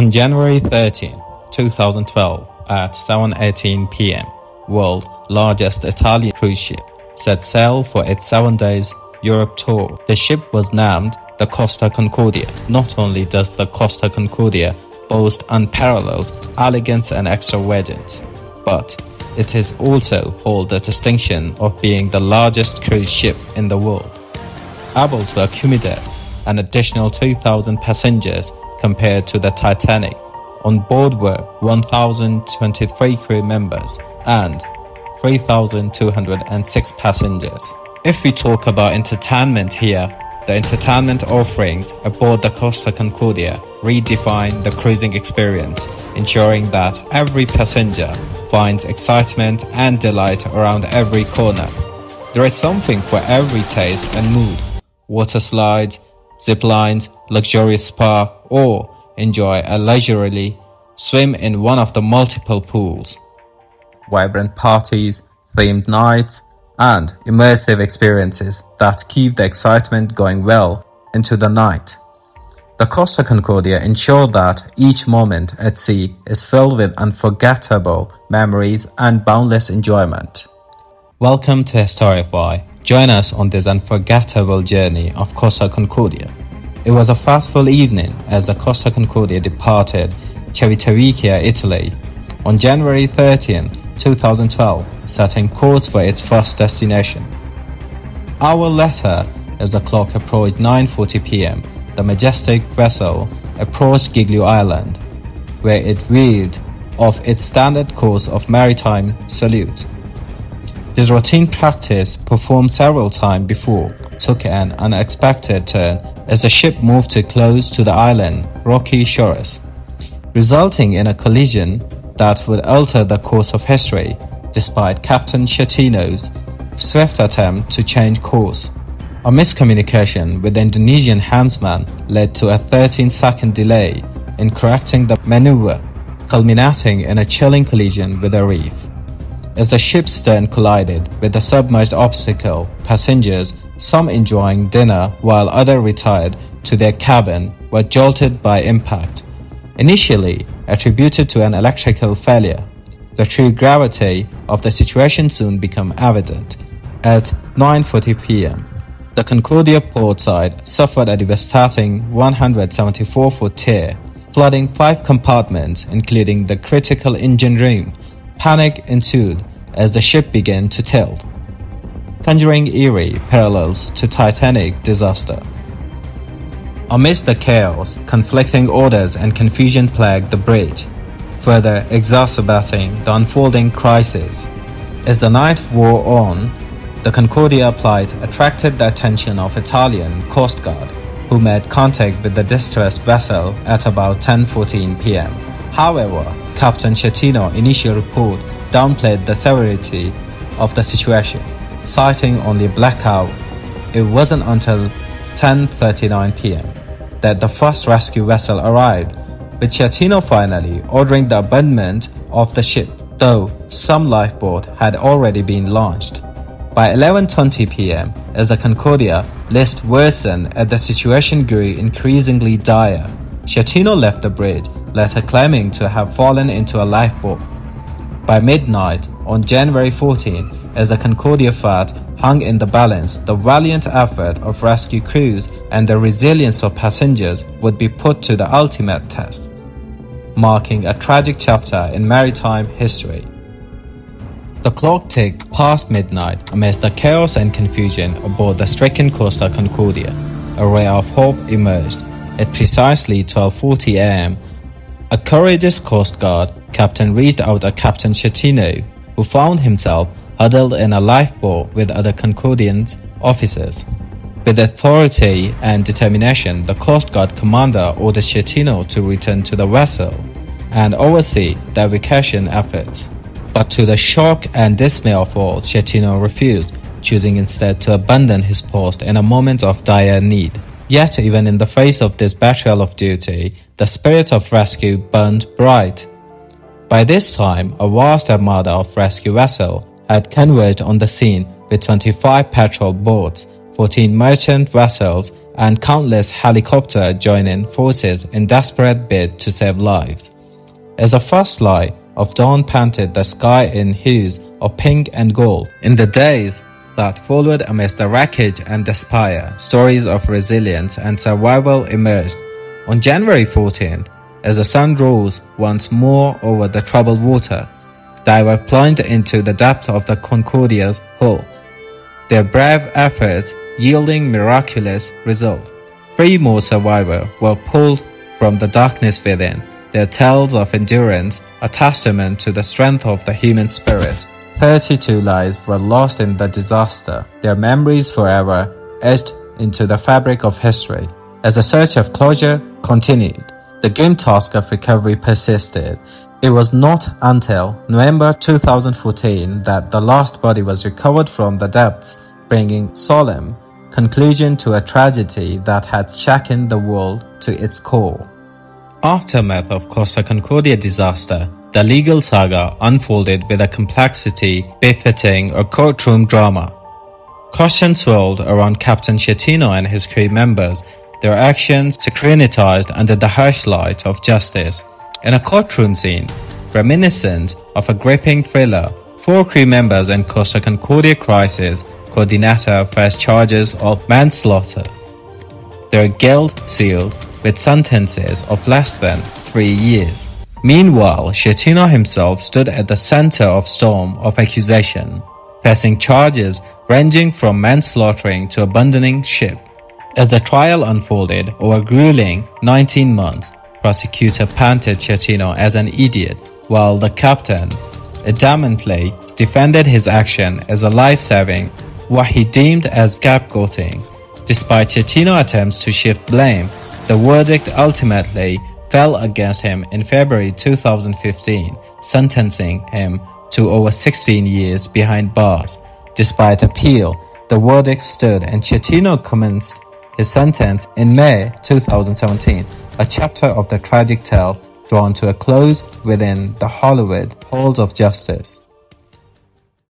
On January 13, 2012, at 7.18 pm, world's largest Italian cruise ship set sail for its seven days Europe tour. The ship was named the Costa Concordia. Not only does the Costa Concordia boast unparalleled elegance and extravagance, but it is also hold the distinction of being the largest cruise ship in the world, able to accommodate an additional 2,000 passengers compared to the Titanic. On board were 1,023 crew members and 3,206 passengers. If we talk about entertainment here, the entertainment offerings aboard the Costa Concordia redefine the cruising experience, ensuring that every passenger finds excitement and delight around every corner. There is something for every taste and mood. Water slides, zip lines, luxurious spa, or enjoy a leisurely swim in one of the multiple pools. Vibrant parties, themed nights, and immersive experiences that keep the excitement going well into the night. The Costa Concordia ensure that each moment at sea is filled with unforgettable memories and boundless enjoyment. Welcome to Historify. Join us on this unforgettable journey of Costa Concordia. It was a fastful evening as the Costa Concordia departed Civitavecchia, Italy on January 13, 2012, setting course for its first destination. Hour later, as the clock approached 9.40 pm, the majestic vessel approached Giglio Island, where it veered off its standard course of maritime salute. This routine practice, performed several times before, took an unexpected turn as the ship moved too close to the island rocky shores, resulting in a collision that would alter the course of history, despite Captain Schettino's swift attempt to change course. A miscommunication with the Indonesian helmsman led to a 13-second delay in correcting the maneuver, culminating in a chilling collision with a reef. As the ship's stern collided with the submerged obstacle, passengers, some enjoying dinner while others retired to their cabin, were jolted by impact. Initially attributed to an electrical failure, the true gravity of the situation soon became evident. At 9.40 pm, the Concordia port side suffered a devastating 174-foot tear, flooding five compartments, including the critical engine room. Panic ensued as the ship began to tilt, conjuring eerie parallels to Titanic disaster. Amidst the chaos, conflicting orders and confusion plagued the bridge, further exacerbating the unfolding crisis. As the night wore on, the Concordia plight attracted the attention of Italian Coast Guard, who made contact with the distressed vessel at about 10.14 pm. However, Captain Schettino initial report downplayed the severity of the situation, citing only blackout. It wasn't until 10.39 pm that the first rescue vessel arrived, with Schettino finally ordering the abandonment of the ship, though some lifeboat had already been launched. By 11.20 pm, as the Concordia list worsened and the situation grew increasingly dire, Schettino left the bridge, later claiming to have fallen into a lifeboat. By midnight, on January 14, as the Concordia fought hung in the balance, the valiant effort of rescue crews and the resilience of passengers would be put to the ultimate test, marking a tragic chapter in maritime history. The clock ticked past midnight amidst the chaos and confusion aboard the stricken Costa Concordia. A ray of hope emerged. At precisely 12.40 am, a courageous Coast Guard captain reached out to Captain Schettino, who found himself huddled in a lifeboat with other Concordian officers. With authority and determination, the Coast Guard commander ordered Schettino to return to the vessel and oversee the evacuation efforts. But to the shock and dismay of all, Schettino refused, choosing instead to abandon his post in a moment of dire need. Yet even in the face of this betrayal of duty, the spirit of rescue burned bright. By this time, a vast armada of rescue vessels had converged on the scene with 25 patrol boats, 14 merchant vessels, and countless helicopter joining forces in desperate bid to save lives. As the first light of dawn painted the sky in hues of pink and gold, in the days that followed amidst the wreckage and despair, stories of resilience and survival emerged. On January 14th, as the sun rose once more over the troubled water, they were plunged into the depth of the Concordia's hull, their brave efforts yielding miraculous results. Three more survivors were pulled from the darkness within, their tales of endurance a testament to the strength of the human spirit. 32 lives were lost in the disaster, their memories forever etched into the fabric of history. As the search of closure continued, the grim task of recovery persisted. It was not until November 2014 that the lost body was recovered from the depths, bringing solemn conclusion to a tragedy that had shaken the world to its core. Aftermath of Costa Concordia disaster, the legal saga unfolded with a complexity befitting a courtroom drama. Questions swirled around Captain Schettino and his crew members, their actions synchronized under the harsh light of justice. In a courtroom scene, reminiscent of a gripping thriller, four crew members in Costa Concordia crisis coordinator faced charges of manslaughter. Their guilt sealed with sentences of less than three years. Meanwhile, Schettino himself stood at the center of storm of accusation, facing charges ranging from manslaughtering to abandoning ship. As the trial unfolded over grueling 19 months, prosecutor painted Schettino as an idiot, while the captain adamantly defended his action as a life-saving, what he deemed as scapegoating. Despite Schettino's attempts to shift blame, the verdict ultimately fell against him in February 2015, sentencing him to over 16 years behind bars. Despite appeal, the verdict stood and Schettino commenced his sentence in May 2017, a chapter of the tragic tale drawn to a close within the Hollywood halls of justice.